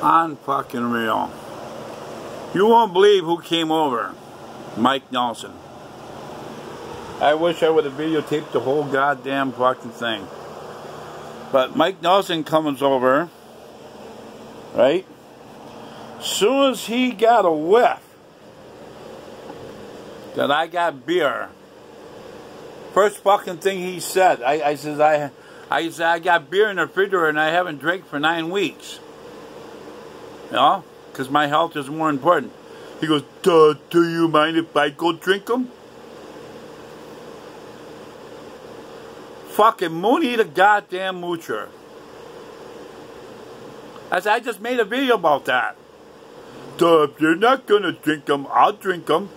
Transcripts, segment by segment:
on fucking real. You won't believe who came over. Mike Nelson. I wish I would have videotaped the whole goddamn fucking thing. But Mike Nelson comes over, right? Soon as he got a whiff that I got beer, first fucking thing he said, I, I says I, I said I got beer in the refrigerator and I haven't drank for nine weeks. You because my health is more important. He goes, do you mind if I go drink them? Fucking Mooney the goddamn moocher. I said, I just made a video about that. Duh, if you're not gonna drink them, I'll drink them.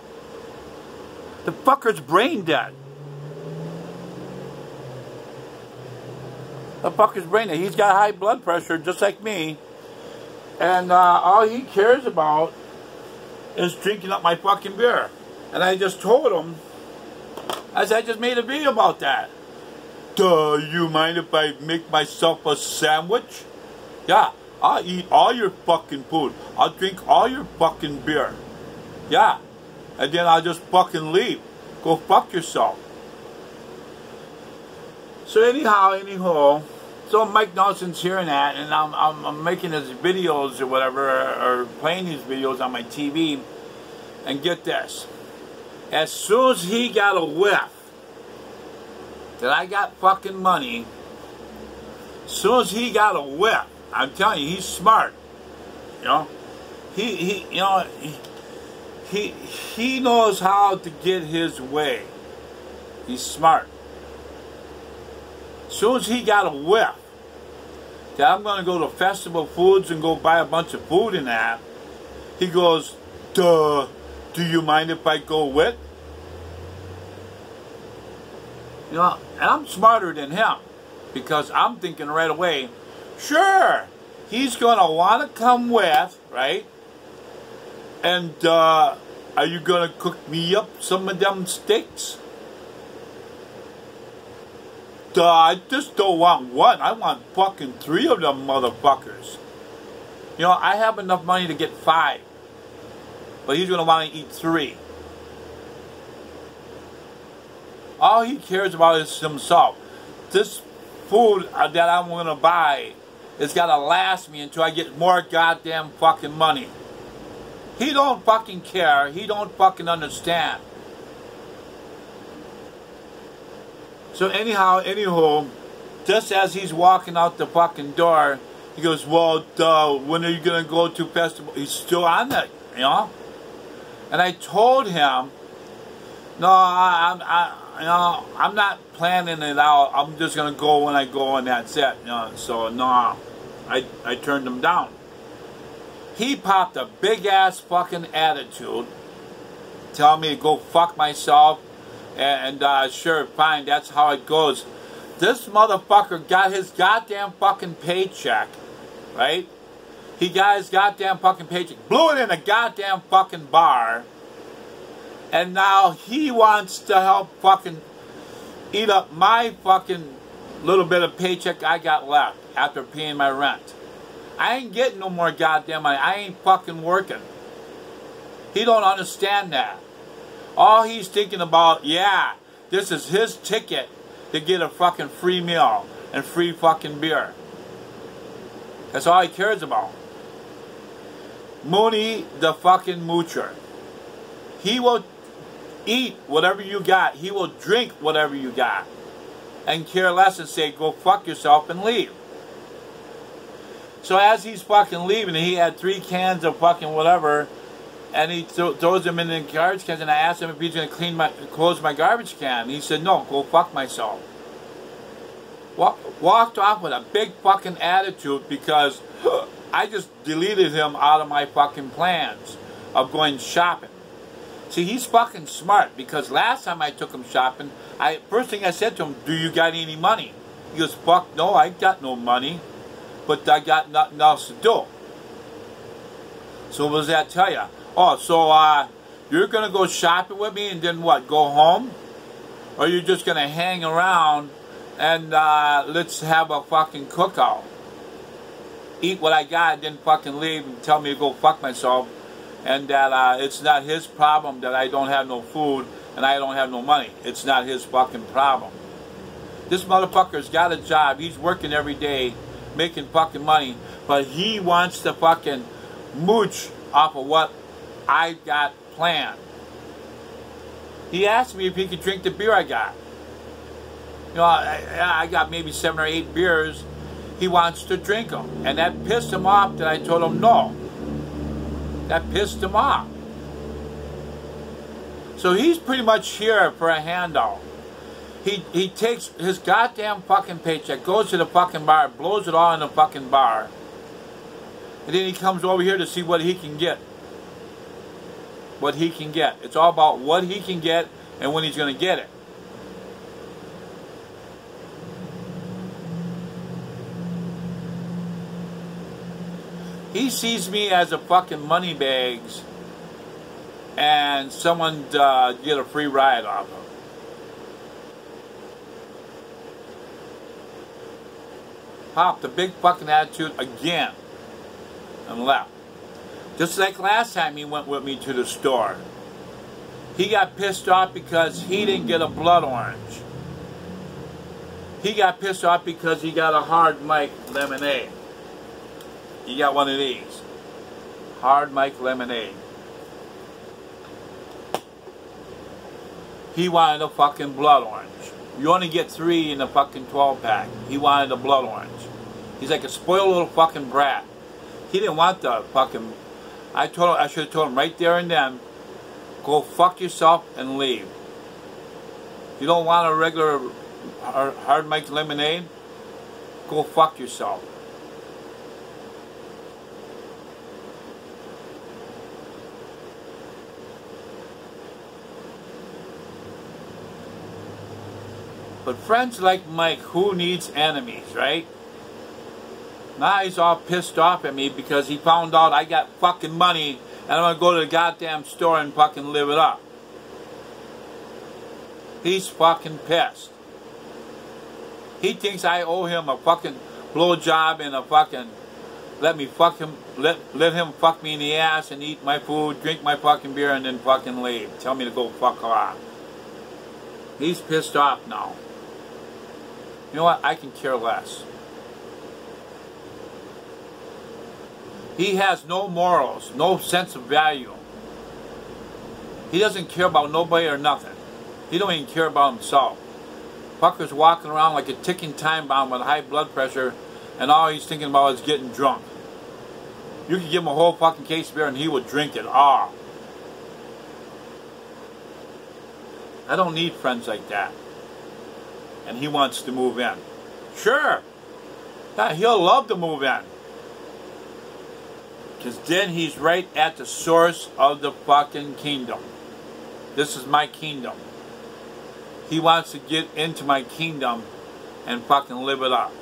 The fucker's brain dead. The fucker's brain dead. He's got high blood pressure, just like me. And uh, all he cares about is drinking up my fucking beer. And I just told him, as I just made a video about that. Do you mind if I make myself a sandwich? Yeah, I'll eat all your fucking food. I'll drink all your fucking beer. Yeah. And then I'll just fucking leave. Go fuck yourself. So anyhow, anyhow, so Mike Nelson's hearing that, and I'm, I'm, I'm making his videos or whatever, or, playing these videos on my TV, and get this. As soon as he got a whiff that I got fucking money, as soon as he got a whiff, I'm telling you, he's smart. You know, he he you know he he, he knows how to get his way. He's smart. As soon as he got a whiff, that I'm going to go to Festival Foods and go buy a bunch of food in that. He goes, duh, do you mind if I go with? You know, and I'm smarter than him because I'm thinking right away, sure, he's going to want to come with, right? And uh, are you going to cook me up some of them steaks? Duh, I just don't want one. I want fucking three of them motherfuckers. You know, I have enough money to get five. But he's going to want to eat three. All he cares about is himself. This food uh, that I'm going to buy is got to last me until I get more goddamn fucking money. He don't fucking care. He don't fucking understand. So anyhow, anywho, just as he's walking out the fucking door, he goes, well, duh, when are you going to go to festival? He's still on that, you know? And I told him, no, I, I, I, you know, I'm not planning it out. I'm just going to go when I go and that's it. You know? So, no, I, I turned him down. He popped a big-ass fucking attitude, telling me to go fuck myself, and uh, sure, fine, that's how it goes. This motherfucker got his goddamn fucking paycheck, right? He got his goddamn fucking paycheck, blew it in a goddamn fucking bar, and now he wants to help fucking eat up my fucking little bit of paycheck I got left after paying my rent. I ain't getting no more goddamn money. I ain't fucking working. He don't understand that. All he's thinking about, yeah, this is his ticket to get a fucking free meal and free fucking beer. That's all he cares about. Mooney the fucking moocher. He will eat whatever you got. He will drink whatever you got. And care less and say, go fuck yourself and leave. So as he's fucking leaving, he had three cans of fucking whatever and he th throws them in the garbage cans. And I asked him if he's going to clean my, close my garbage can. He said, "No, go fuck myself." Walk, walked off with a big fucking attitude because I just deleted him out of my fucking plans of going shopping. See, he's fucking smart because last time I took him shopping, I first thing I said to him, "Do you got any money?" He goes, "Fuck no, I got no money, but I got nothing else to do." So what does that tell you? Oh, so uh, you're going to go shopping with me and then what, go home? Or you're just going to hang around and uh, let's have a fucking cookout? eat what I got and then fucking leave and tell me to go fuck myself. And that uh, it's not his problem that I don't have no food and I don't have no money. It's not his fucking problem. This motherfucker's got a job. He's working every day, making fucking money. But he wants to fucking mooch off of what I got planned. He asked me if he could drink the beer I got. You know, I, I got maybe seven or eight beers. He wants to drink them. And that pissed him off that I told him no. That pissed him off. So he's pretty much here for a handout. He, he takes his goddamn fucking paycheck, goes to the fucking bar, blows it all in the fucking bar. And then he comes over here to see what he can get. What he can get. It's all about what he can get and when he's going to get it. He sees me as a fucking money bags and someone uh, get a free ride off him. Pop the big fucking attitude again and left. Just like last time he went with me to the store. He got pissed off because he didn't get a blood orange. He got pissed off because he got a hard Mike lemonade. He got one of these. Hard Mike lemonade. He wanted a fucking blood orange. You only get three in a fucking 12 pack. He wanted a blood orange. He's like a spoiled little fucking brat. He didn't want the fucking. I told him, I should have told him right there and then, go fuck yourself and leave. You don't want a regular hard Mike lemonade? Go fuck yourself. But friends like Mike, who needs enemies, right? Now he's all pissed off at me because he found out I got fucking money and I'm going to go to the goddamn store and fucking live it up. He's fucking pissed. He thinks I owe him a fucking blowjob and a fucking let me fuck him let let him fuck me in the ass and eat my food, drink my fucking beer and then fucking leave. Tell me to go fuck off. He's pissed off now. You know what? I can care less. He has no morals, no sense of value. He doesn't care about nobody or nothing. He don't even care about himself. Fucker's walking around like a ticking time bomb with high blood pressure and all he's thinking about is getting drunk. You could give him a whole fucking case of beer and he would drink it all. I don't need friends like that and he wants to move in. Sure. Yeah, he'll love to move in. Because then he's right at the source of the fucking kingdom. This is my kingdom. He wants to get into my kingdom and fucking live it up.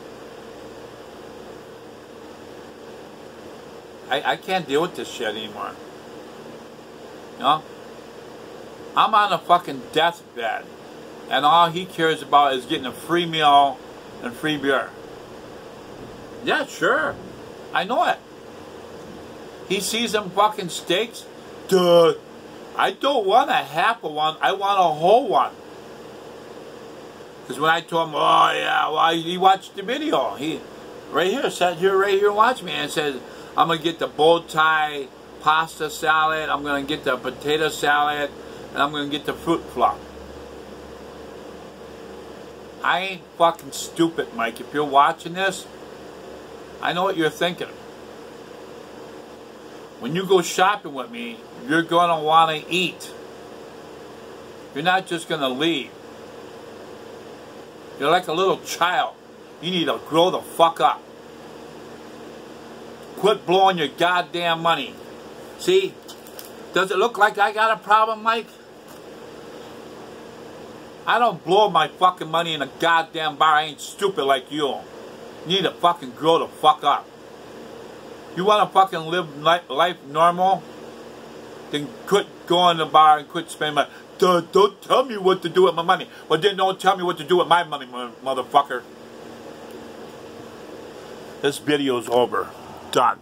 I, I can't deal with this shit anymore. You know? I'm on a fucking deathbed and all he cares about is getting a free meal and free beer. Yeah, sure. I know it. He sees them fucking steaks. Dude, I don't want a half of one. I want a whole one. Because when I told him, oh yeah, well, he watched the video. He, right here, sat here, right here, watch me, and said, I'm gonna get the bow tie pasta salad. I'm gonna get the potato salad, and I'm gonna get the fruit fluff. I ain't fucking stupid, Mike. If you're watching this, I know what you're thinking. When you go shopping with me, you're going to want to eat. You're not just going to leave. You're like a little child. You need to grow the fuck up. Quit blowing your goddamn money. See? Does it look like I got a problem, Mike? I don't blow my fucking money in a goddamn bar. I ain't stupid like you. You need to fucking grow the fuck up. You want to fucking live life normal? Then quit going to the bar and quit spending money. Don't, don't tell me what to do with my money. Well, then don't tell me what to do with my money, motherfucker. This video's over. Done.